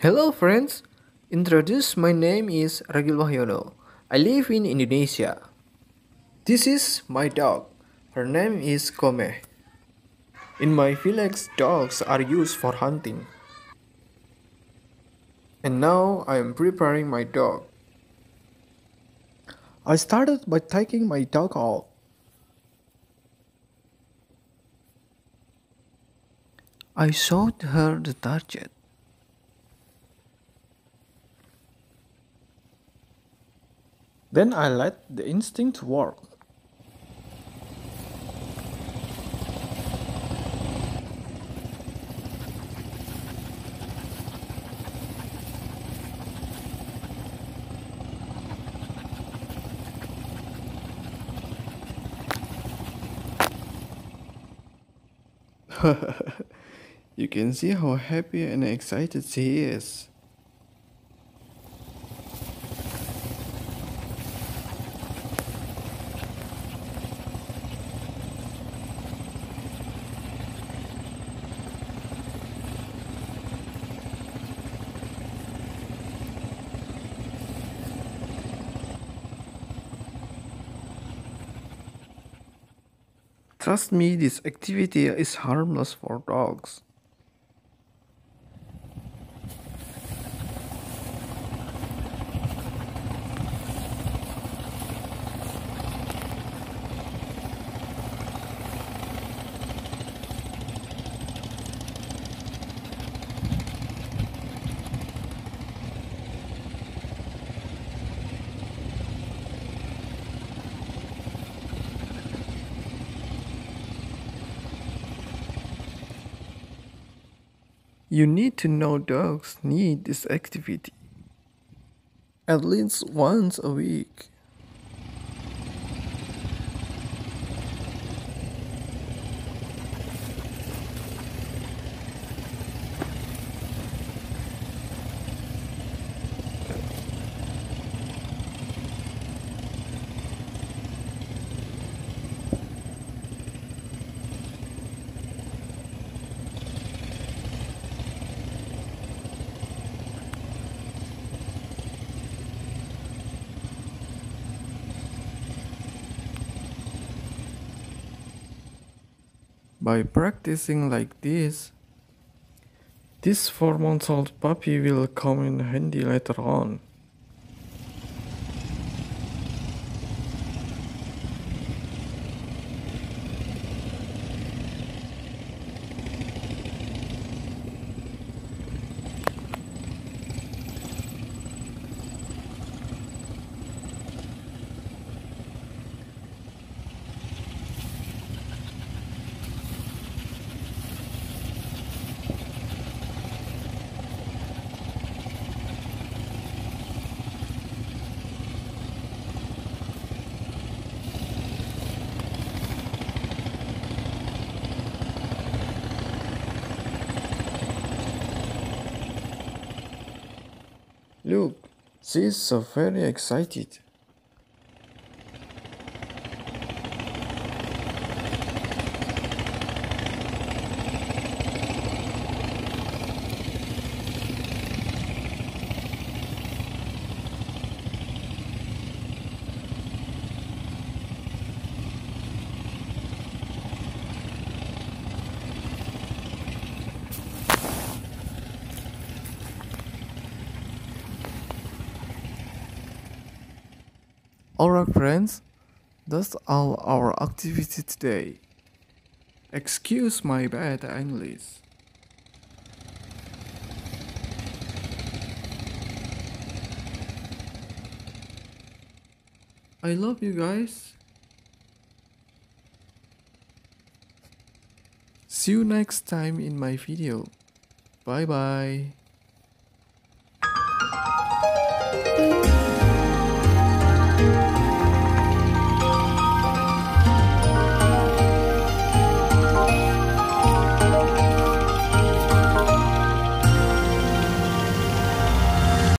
Hello friends, introduce my name is Ragil Wahyono. I live in Indonesia. This is my dog. Her name is Kome. In my village, dogs are used for hunting. And now I am preparing my dog. I started by taking my dog out. I showed her the target. Then I let the instinct work. you can see how happy and excited she is. Trust me, this activity is harmless for dogs. You need to know dogs need this activity at least once a week. By practicing like this, this four month old puppy will come in handy later on. Look, she is so very excited. Alright friends, that's all our activity today. Excuse my bad English. I love you guys. See you next time in my video. Bye bye.